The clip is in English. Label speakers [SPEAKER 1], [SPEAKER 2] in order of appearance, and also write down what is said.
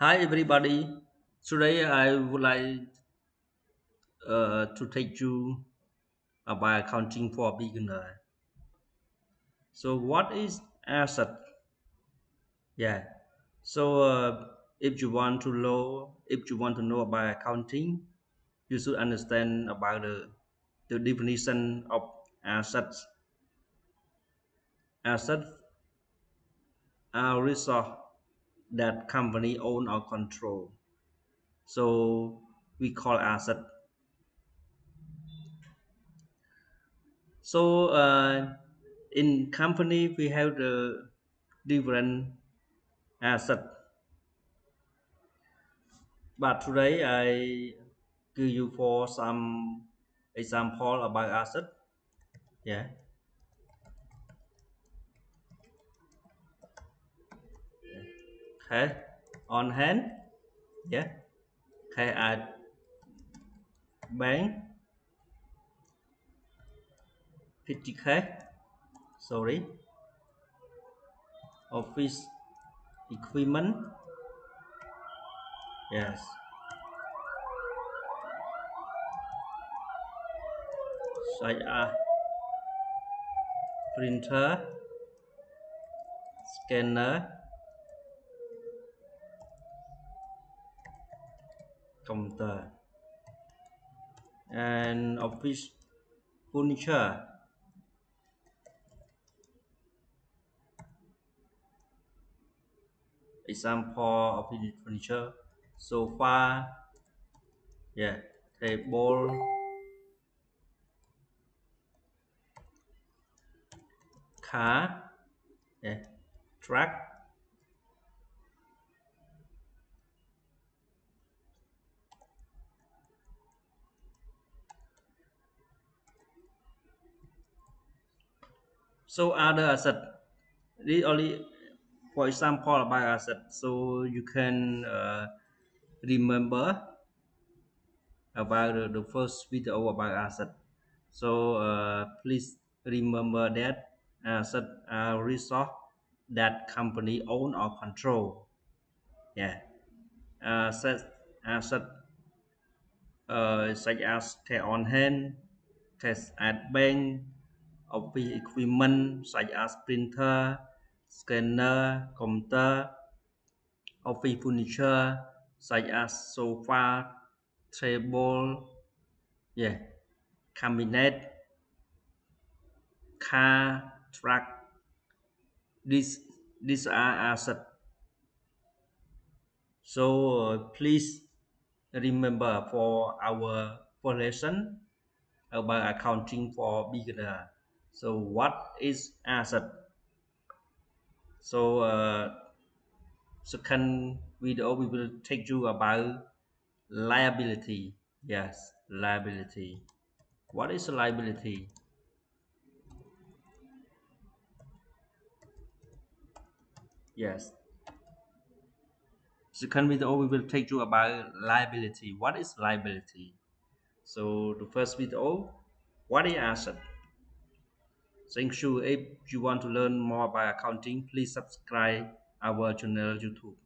[SPEAKER 1] Hi everybody. Today I would like uh, to take you about accounting for beginner. So what is asset? Yeah. So uh, if you want to know if you want to know about accounting, you should understand about the, the definition of assets. Assets are resource that company own or control. So we call asset. So uh, in company we have the different asset. But today i give you for some example about asset. Yeah okay on hand, yeah. Okay at bank 50k sorry. Office equipment. Yes. Such as printer, scanner. Computer. And office furniture. Example of furniture sofa yeah table. Car yeah truck so other asset this only for example about asset so you can uh, remember about the, the first video about asset. So uh, please remember that asset are resource that company own or control. Yeah. Asset asset uh, such as cash on hand cash at bank office equipment such as printer scanner computer office furniture such as sofa table yeah cabinet car truck. These these are assets so uh, please remember for our lesson about accounting for beginner so what is asset? So uh, second video we will take you about liability. Yes liability. What is liability? Yes. Second video we will take you about liability. What is liability? So the first video what is asset thank you. If you want to learn more about accounting please subscribe our channel youtube